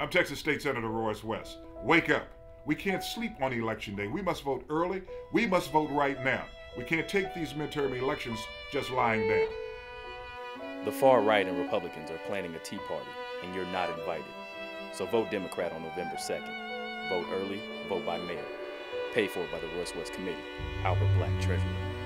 I'm Texas State Senator Royce West. Wake up. We can't sleep on election day. We must vote early. We must vote right now. We can't take these midterm elections just lying down. The far right and Republicans are planning a Tea Party, and you're not invited. So vote Democrat on November 2nd. Vote early, vote by mail. Paid for by the Royce West Committee. Albert Black, Treasurer.